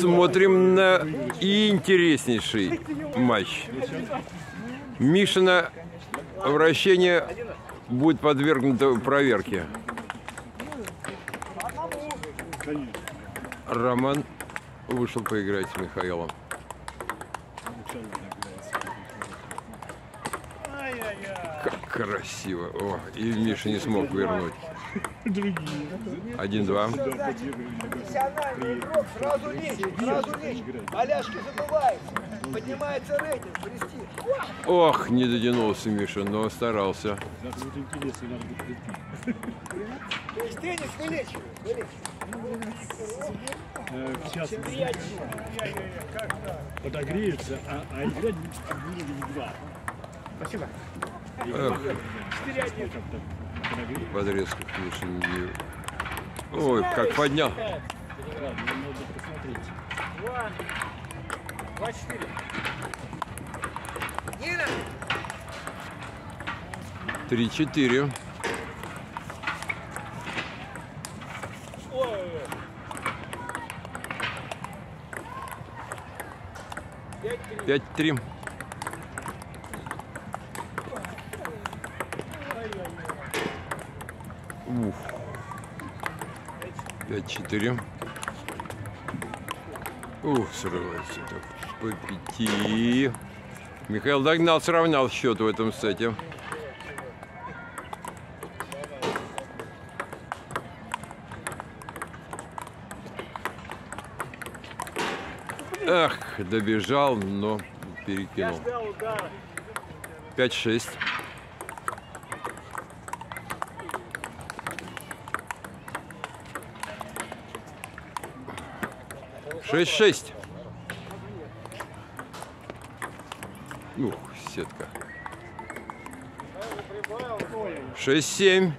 Смотрим на интереснейший матч. Мишина вращение будет подвергнуто проверке. Роман вышел поиграть с Михаилом. Как красиво. О, и Миша не смог вернуть. Один-два. Профессиональный игрок сразу лечь, сразу лечь. Аляшки забывается. Поднимается рейтинг, престиж. Ох, не дотянулся Миша, но старался. Будет будет. То есть теннис вылечивает, вылечивает. Э, Сейчас подогреются, а, а играть будут два. Спасибо. Эх, подрезку не... Ой, как поднял. Три-четыре. Пять-три. Ух. Пять-четыре. Ух, срывается так. По пяти. Михаил догнал, сравнял счет в этом сете. Эх, добежал, но перекинул. Пять-шесть. Шесть-шесть. Ух, сетка. Шесть-семь.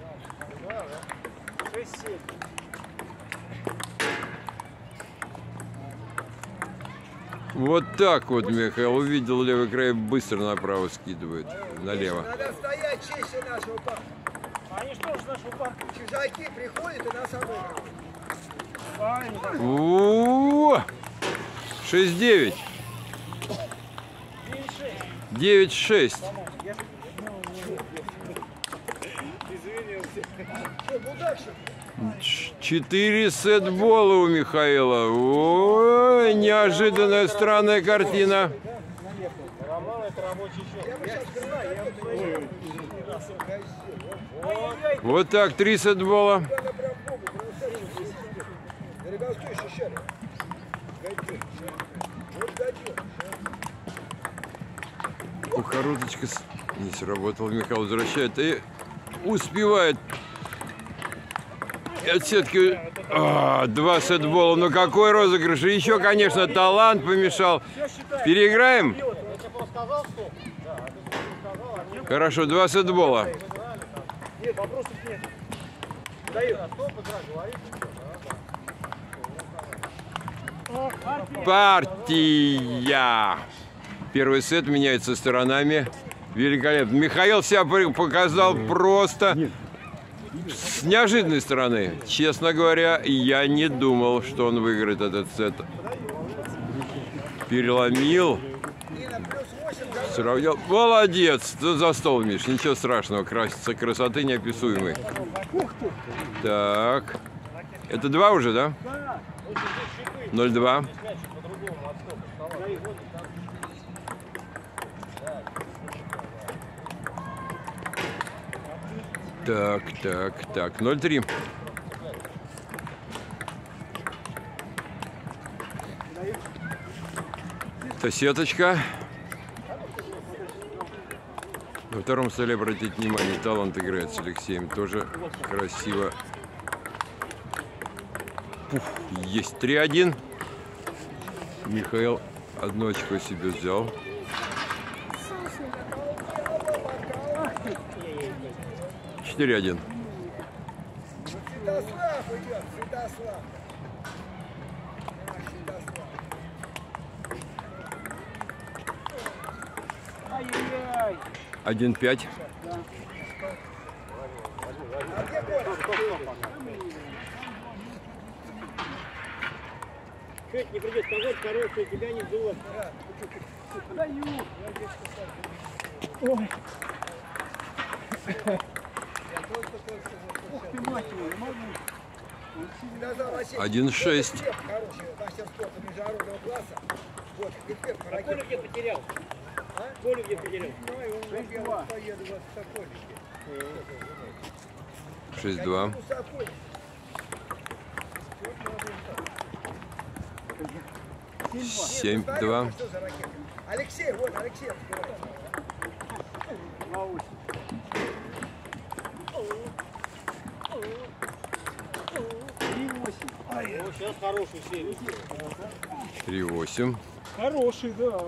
Вот так вот, Михаил, увидел левый край, быстро направо скидывает, налево. надо стоять чище нашего парка. Они что ж нашего парка? Чужаки приходят и нас обыгрывают. О, 6-9. 9-6. Что, будак что ли? Четыре сетбола у Михаила. Ой, неожиданная странная картина. Вот так, три сетбола. Ухороточка с- не сработал. Михаил возвращает и успевает. И от сетки а, два сетбола. Ну какой розыгрыш. И еще, конечно, талант помешал. Переиграем? Хорошо, два сетбола. Партия. Первый сет меняется сторонами. Великолепно. Михаил себя показал просто с неожиданной стороны. Честно говоря, я не думал, что он выиграет этот сет. Переломил. Сравнял. Молодец! За стол, Миш. Ничего страшного. Красится красоты неописуемой. Так. Это два уже, да? 0-2. Так, так, так. 0-3. Это сеточка. На втором столе обратить внимание, талант играет с Алексеем. Тоже красиво. Пух, есть 3-1. Михаил одно очко себе взял. Четыре один. Святослав идет, Святослав. Ай-яй-яй. Один пять. А где город? Открыть не придет, погода хорошая, тебя не было. Назар Васильевич. 1-6. Хлеб Хороший, мастер спорта международного класса. Вот, эксперт по Поле ракетам. где потерял? Поле где потерял? И он я поеду вот в Сокольники. 6-2. Сокольники. Нет, 7-2. Что за ракета? Алексей, вот Алексей сейчас хороший сервис. 3-8. Хороший, да.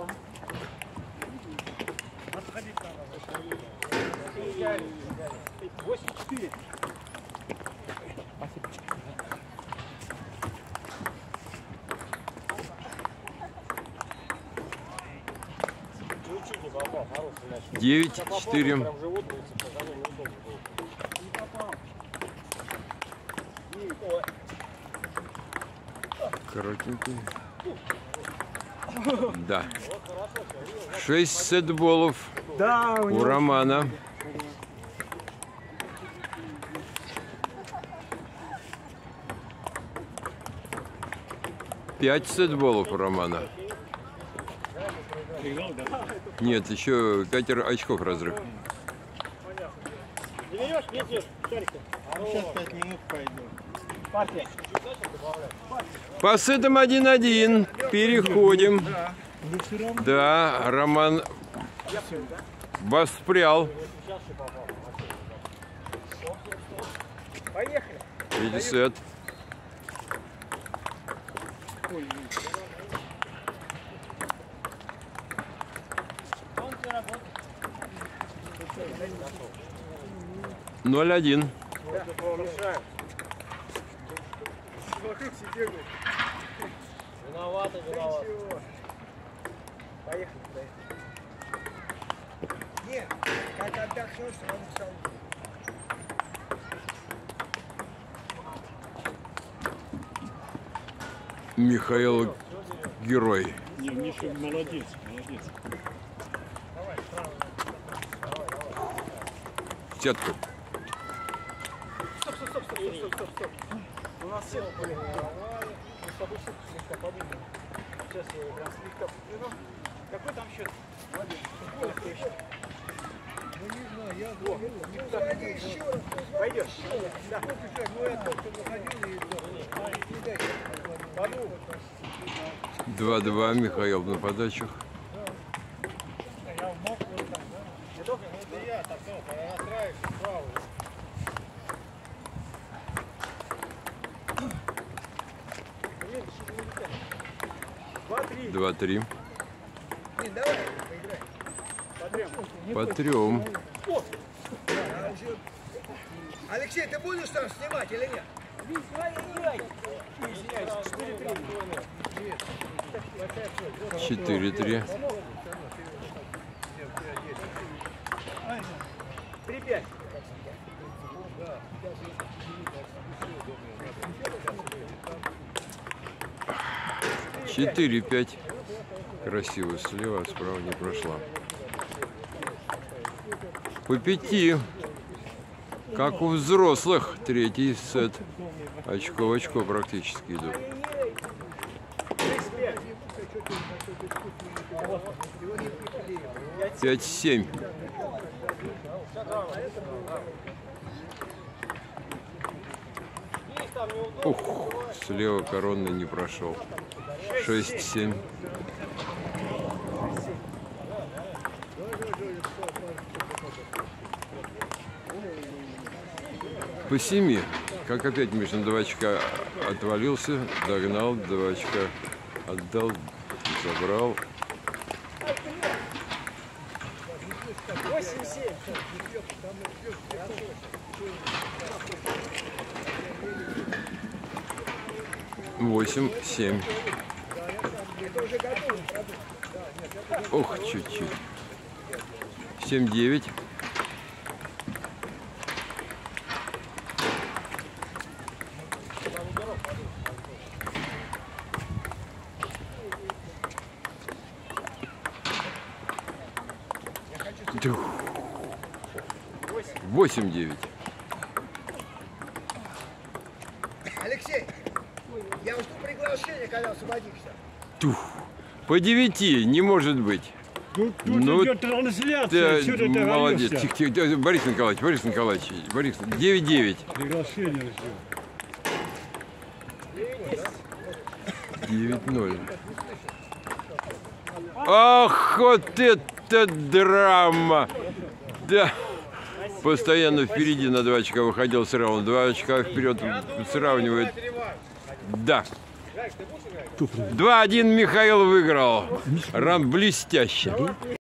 Восемь четыре. Ну, чуть не Коротенький. Да. 6 сетболов Да, у у Романа. Пять сетболов у Романа. Нет, еще пятеро очков разрыв. Сейчас 5 минут пойдет. партия. По сетам 1-1. Переходим. Да, Роман воспрял. Поехали. Третий сет. Ноль один. Вокруг все бегают. Виноваты, виноваты. Ничего. Поехали, поехали. Нет, как отдохнешь, сразу салон. Михаил Герой. Не, Миша молодец, молодец. Сетку. У нас все были. Мы с тобой слегка подвинули. Сейчас я его прям слегка подвину. Какой там счет? Ну не знаю, я говорю, не заходи еще раз. Пойдешь? Да. Ну я только выходил и не дай. Подумай. 2-2. Михаил на подачах. Два-три. 2-3. Не, давай, два, три. По трем. Алексей, ты будешь там снимать или нет? Четыре, три. Три, пять. 4-5. Красиво слева, справа не прошла. По пяти. Как у взрослых. Третий сет. Очко в очко практически идут. Пять семь. Ух, слева коронный не прошел. Шесть семь. По семи. Как опять между два очка отвалился, догнал, два очка отдал, забрал. Восемь, семь. Ох, чуть-чуть. 7-9. Восемь девять. Алексей, я жду приглашения, когда освободишься. Тух. По 9 не может быть. Тут, тут Ну, идет трансляция, Ты ты молодец. договорился? Тихо, тихо. Борис Николаевич, Борис Николаевич, Борис, 9-9. Приглашение ждем. 9-0. Ах, вот это драма! Да. Постоянно впереди на два очка выходил с раунда. Два очка вперед сравнивает. Да. 2-1 Михаил выиграл. Раунд блестяще.